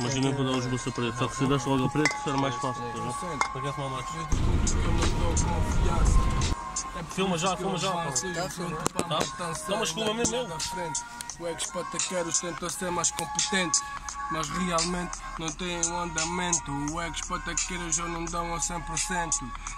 Imagina que dar os bolsos a preto, só que se desse logo a preto era mais fácil. tá vendo? Aquece mais mais. Filma já, filma já. Tá? Não, mas filma mesmo O ex-pataqueiros tentam ser mais competente, mas realmente não têm um andamento. O ex-pataqueiros já não dão a 100%.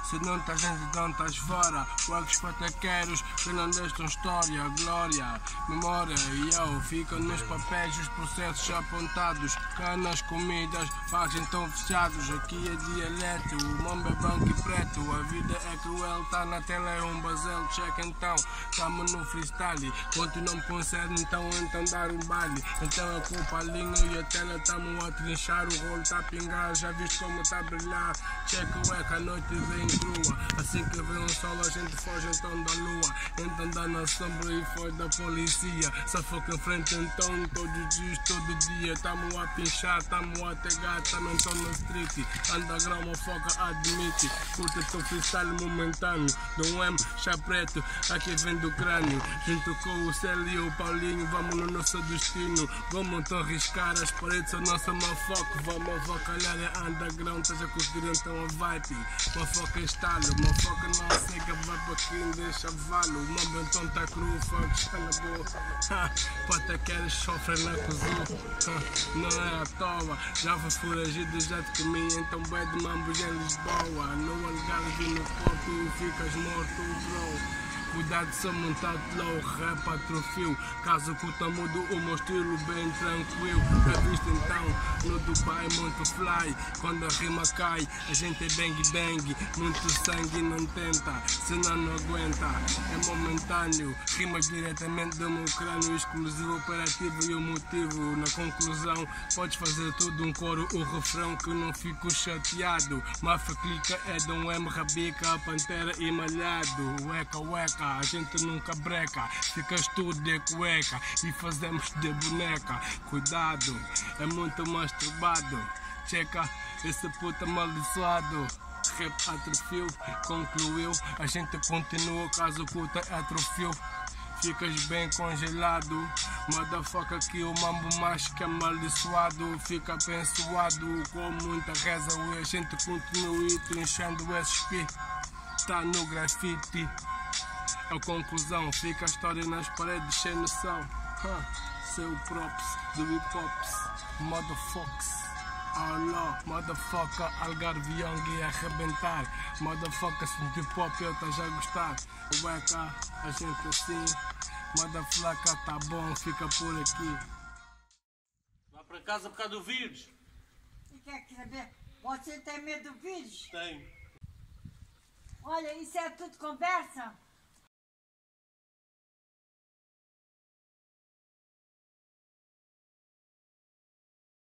Se não estás dentro, então estás fora. O ex-pataqueiros já não deixam história, glória, memória. E eu ficam nos papéis os processos apontados. Canas, comidas, pagos então fechados. Aqui é dialeto, o mambo é branco e preto. A vida é cruel, tá na tela, é um basel. Check então, tamo no freestyle. Continuam com sede, então então dar um baile. Então é com o e a tela tamo a trinchar. O rolo tá a pingar, já viste como tá a brilhar. Check o eco, a noite vem crua. Assim que vem o sol, a gente foge então da lua. Então dá na sombra e foge da polícia. Só foca em frente então, todos os dias, todo dia. Tamo a pinchar, tamo a tegar, tamo então na street. Underground, foca admite. Curta teu freestyle momentâneo. Do M, chá preto, aqui vem do crânio. Junto com o Célio e o Paulinho, vamos no nosso destino. Vamos então riscar as paredes, a nossa mafoca. Vamos avacalhar é underground, estás a curtir então a vibe. Mafoca estalo, mafoca não seca, vai para quem deixa valo. O mambo então tá cru, fuck, está na boa. Pata queres sofrer na cozu. Ha, Não é à toa, já foi foragido, já te comi. Então vai de mambos em Lisboa. No Algarve no Porto, ficas morto, bro. Cuidado se montado low, rap atrofio Caso curta mudo o meu estilo bem tranquilo. Previsto então no Dubai muito fly. Quando a rima cai a gente é bang bang. Muito sangue não tenta, senão não aguenta. É momentâneo, rimas diretamente do meu crânio. Exclusivo operativo e o motivo. Na conclusão podes fazer tudo um coro O refrão que não fico chateado. Mafia clica é de um M rabica pantera e malhado. Ueca, ueca, a gente nunca breca. Ficas tudo de cueca E fazemos de boneca. Cuidado, é muito masturbado. Checa, esse puta amaldiçoado. Rap atrofiou, concluiu. A gente continua caso curta atrofiou Ficas bem congelado, motherfucker que o mambo mais que amaldiçoado. Fica abençoado com muita reza. E a gente continua trinchando o SP Tá no grafite A conclusão, fica a história nas paredes sem noção huh. Seu props do hip hops, motherfuckers Oh no, motherfucker, Algarve Young ia arrebentar Motherfucker, se hip hop eu tá já a gostar Ueca, a gente assim Motherfucker, tá bom, fica por aqui Vá para casa por causa do vírus. E quer saber? Você tem medo do vírus? Tem. Olha, isso é tudo conversa?